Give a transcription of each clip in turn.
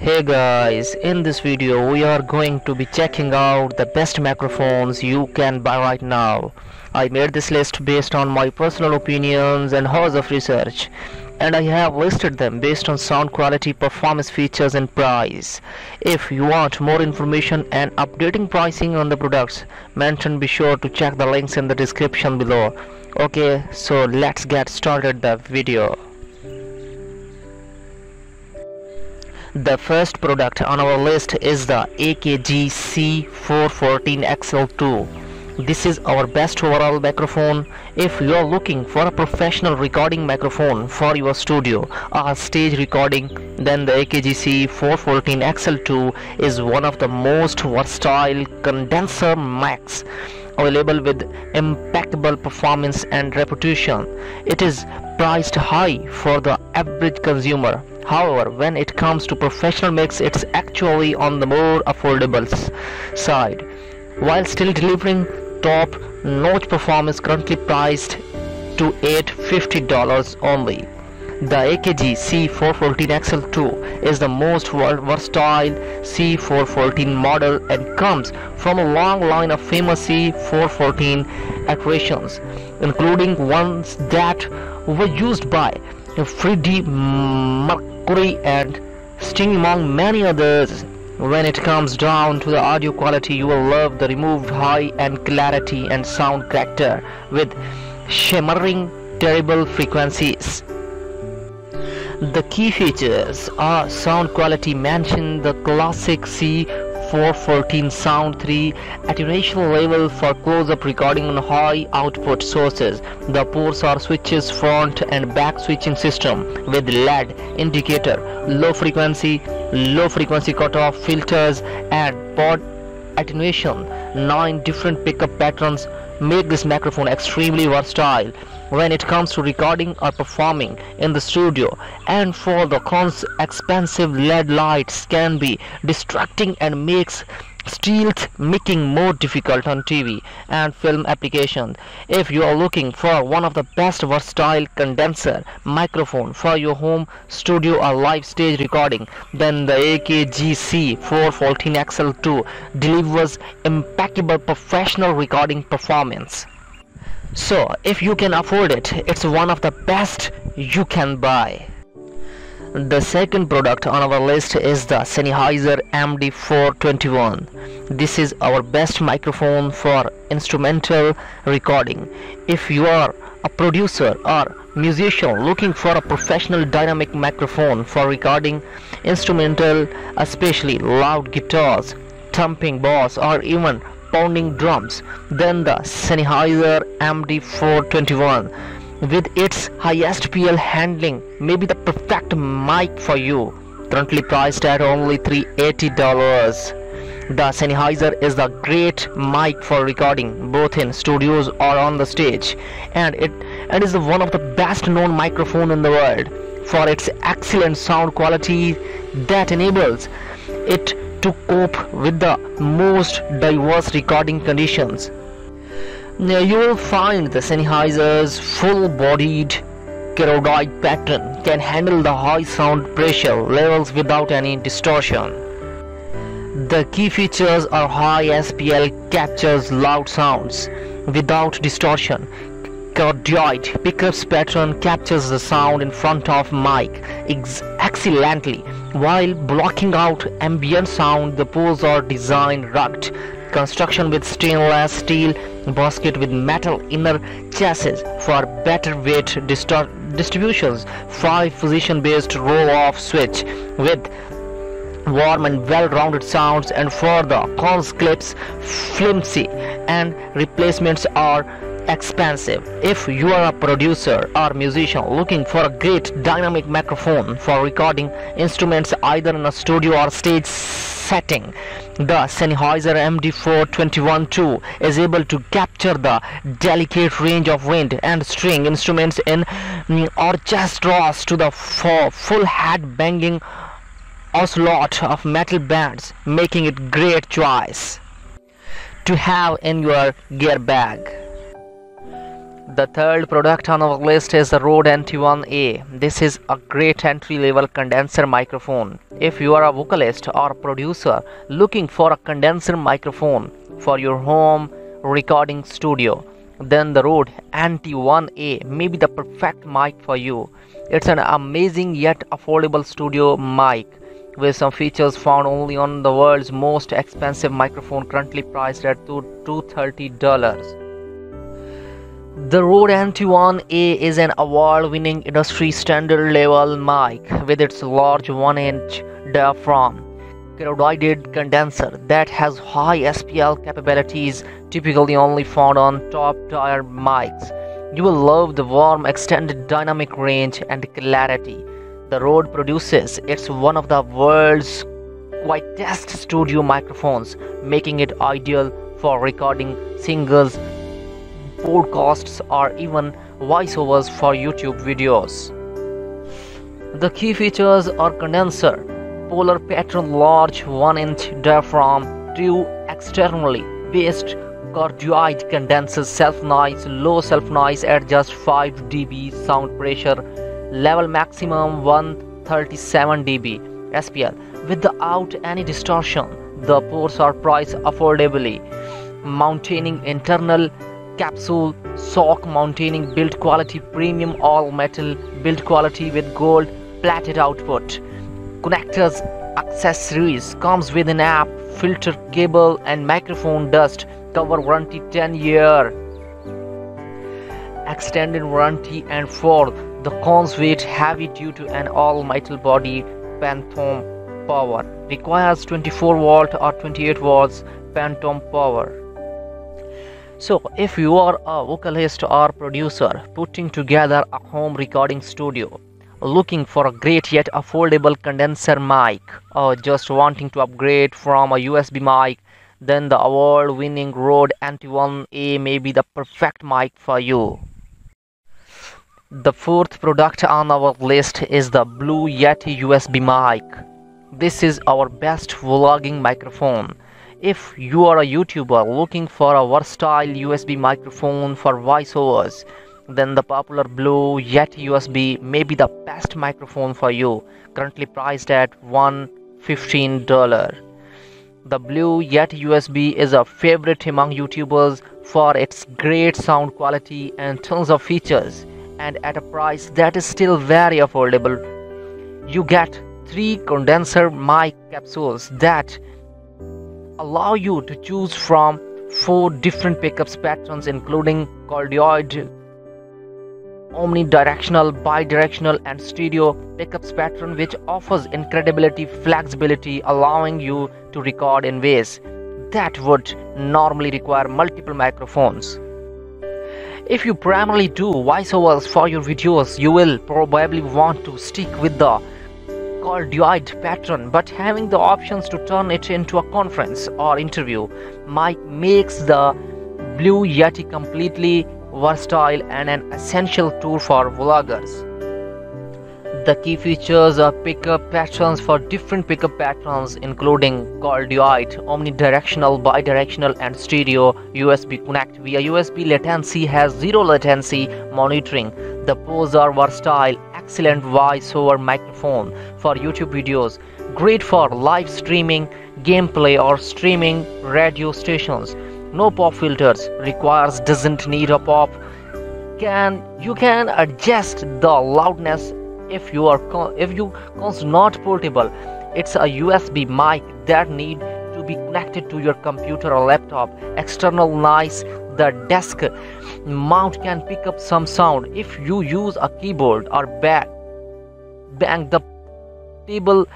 Hey guys, in this video we are going to be checking out the best microphones you can buy right now. I made this list based on my personal opinions and hours of research and I have listed them based on sound quality, performance features and price. If you want more information and updating pricing on the products mentioned be sure to check the links in the description below. Okay, so let's get started the video. The first product on our list is the AKG C414XL2. This is our best overall microphone. If you are looking for a professional recording microphone for your studio or stage recording, then the AKG C414XL2 is one of the most versatile condenser mics available with impeccable performance and reputation. It is priced high for the average consumer However, when it comes to professional mix, it's actually on the more affordable side. While still delivering top notch performance currently priced to $850 only. The AKG C414XL2 is the most versatile C414 model and comes from a long line of famous C414 iterations, including ones that were used by Freddie Mercury Mercury and Sting among many others. When it comes down to the audio quality, you will love the removed high and clarity and sound character with shimmering treble frequencies. The key features are sound quality mentioned the classic C 414 sound 3 attenuation level for close-up recording on high output sources. The ports are switches front and back switching system with LED indicator, low frequency, low frequency cutoff filters and pad attenuation. Nine different pickup patterns make this microphone extremely versatile when it comes to recording or performing in the studio and for the cons expensive LED lights can be distracting and makes stealth making more difficult on TV and film applications. If you are looking for one of the best versatile condenser microphone for your home studio or live stage recording, then the AKG C414XL2 delivers impeccable professional recording performance. So, if you can afford it, it's one of the best you can buy. The second product on our list is the Sennheiser MD421. This is our best microphone for instrumental recording. If you are a producer or musician looking for a professional dynamic microphone for recording instrumental, especially loud guitars, thumping bass or even pounding drums then the Sennheiser MD421 with its highest PL handling may be the perfect mic for you. Currently priced at only $380 the Sennheiser is the great mic for recording both in studios or on the stage and it, it is one of the best known microphone in the world. For its excellent sound quality that enables it to cope with the most diverse recording conditions. Now you will find the Sennheiser's full-bodied cardioid pattern can handle the high sound pressure levels without any distortion. The key features are high SPL captures loud sounds without distortion. Cardioid pickups pattern captures the sound in front of mic excellently while blocking out ambient sound, the poles are designed rugged construction with stainless steel basket with metal inner chassis for better weight distributions. Five position bass roll off switch with warm and well-rounded sounds and for the cons clips flimsy and replacements are expensive. If you are a producer or musician looking for a great dynamic microphone for recording instruments either in a studio or stage setting, the Sennheiser MD421 is able to capture the delicate range of wind and string instruments in mm, orchestras to the full head banging ocelot of metal bands, making it great choice to have in your gear bag. The third product on our list is the Rode NT1A. This is a great entry level condenser microphone. If you are a vocalist or producer looking for a condenser microphone for your home recording studio, then the Rode NT1A may be the perfect mic for you. It's an amazing yet affordable studio mic with some features found only on the world's most expensive microphone currently priced at $230. The Rode NT1A is an award-winning industry standard level mic with its large 1-inch diaphragm cardioid condenser that has high SPL capabilities typically only found on top tier mics. You will love the warm extended dynamic range and clarity the Rode produces. It's one of the world's quietest studio microphones, making it ideal for recording singles, podcasts, or even voiceovers for YouTube videos. The key features are condenser, polar pattern large 1 inch diaphragm, two externally based cardioid condensers, self noise, low self noise at just 5 dB sound pressure level maximum 137 dB SPL without any distortion. The ports are priced affordably, maintaining internal capsule sock maintaining build quality premium all metal build quality with gold plated output. Connectors accessories comes with an app filter cable and microphone dust cover warranty 10 year. Extended warranty and for the cone's weight heavy due to an all-metal body phantom power. Requires 24 volt or 28 watts phantom power so if you are a vocalist or producer putting together a home recording studio looking for a great yet affordable condenser mic or just wanting to upgrade from a USB mic then the award-winning Rode NT1A may be the perfect mic for you. The fourth product on our list is the Blue Yeti USB mic. This is our best vlogging microphone. If you are a YouTuber looking for a versatile USB microphone for voiceovers, then the popular Blue Yeti USB may be the best microphone for you, currently priced at $115. The Blue Yeti USB is a favorite among YouTubers for its great sound quality and tons of features and at a price that is still very affordable. You get three condenser mic capsules that allow you to choose from four different pickups patterns including cardioid omnidirectional bidirectional and stereo pickups pattern which offers incredibility flexibility allowing you to record in ways that would normally require multiple microphones. If you primarily do voiceovers for your videos, you will probably want to stick with the cardioid pattern, but having the options to turn it into a conference or interview might makes the Blue Yeti completely versatile and an essential tool for vloggers. The key features are pickup patterns for different pickup patterns including cardioid, omnidirectional, bidirectional and stereo USB connect via USB latency has zero latency monitoring. The pros are versatile, excellent voice over microphone for YouTube videos, great for live streaming, gameplay or streaming radio stations. No pop filters, requires doesn't need a pop. Can you can adjust the loudness if you are if you is not portable. It's a usb mic that need to be connected to your computer or laptop. External noise the desk. Mount can pick up some sound. If you use a keyboard or bang bang the table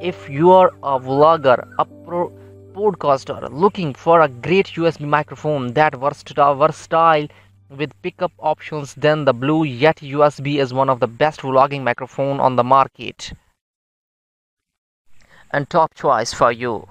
if you are a vlogger a pro podcaster looking for a great usb microphone that versatile versatile with pickup options then the Blue Yeti USB is one of the best vlogging microphone on the market. And top choice for you